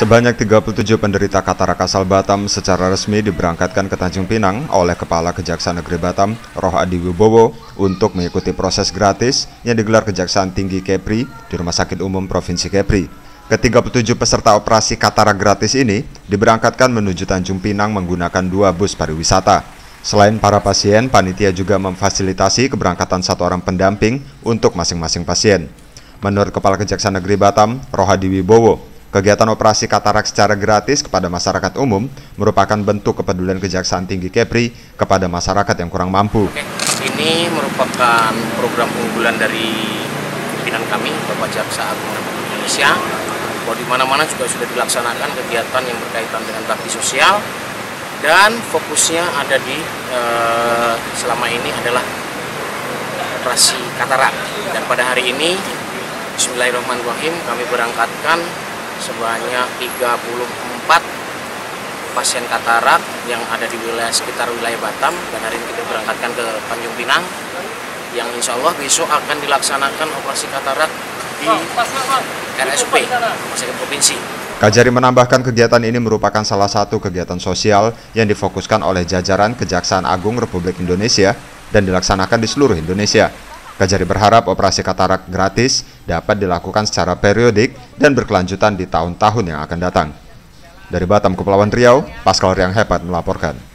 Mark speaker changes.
Speaker 1: Sebanyak 37 penderita katarak asal Batam secara resmi diberangkatkan ke Tanjung Pinang oleh Kepala Kejaksaan Negeri Batam, Roh Adi Wibowo, untuk mengikuti proses gratis yang digelar Kejaksaan Tinggi Kepri di Rumah Sakit Umum Provinsi Kepri. Ke-37 peserta operasi katarak gratis ini diberangkatkan menuju Tanjung Pinang menggunakan dua bus pariwisata. Selain para pasien, panitia juga memfasilitasi keberangkatan satu orang pendamping untuk masing-masing pasien. Menurut Kepala Kejaksaan Negeri Batam, Rohadi Wibowo, Kegiatan operasi katarak secara gratis kepada masyarakat umum merupakan bentuk kepedulian Kejaksaan Tinggi Kepri kepada masyarakat yang kurang mampu.
Speaker 2: Oke, ini merupakan program unggulan dari pimpinan kami, Bapak Jaksa Agung Republik Indonesia, bahwa di mana-mana juga sudah dilaksanakan kegiatan yang berkaitan dengan bakti sosial. Dan fokusnya ada di eh, selama ini adalah operasi katarak. Dan pada hari ini Bismillahirrahmanirrahim kami berangkatkan sebanyak 34 pasien katarak yang ada di wilayah sekitar wilayah Batam dan hari ini kita berangkatkan ke Tanjung Pinang yang insya Allah besok akan dilaksanakan operasi katarak di RSUP, Rumah Sakit Provinsi.
Speaker 1: Kajari menambahkan kegiatan ini merupakan salah satu kegiatan sosial yang difokuskan oleh jajaran Kejaksaan Agung Republik Indonesia dan dilaksanakan di seluruh Indonesia. Kajari berharap operasi katarak gratis dapat dilakukan secara periodik dan berkelanjutan di tahun-tahun yang akan datang. Dari Batam, Kepulauan Riau, Pascal Riang Hebat melaporkan.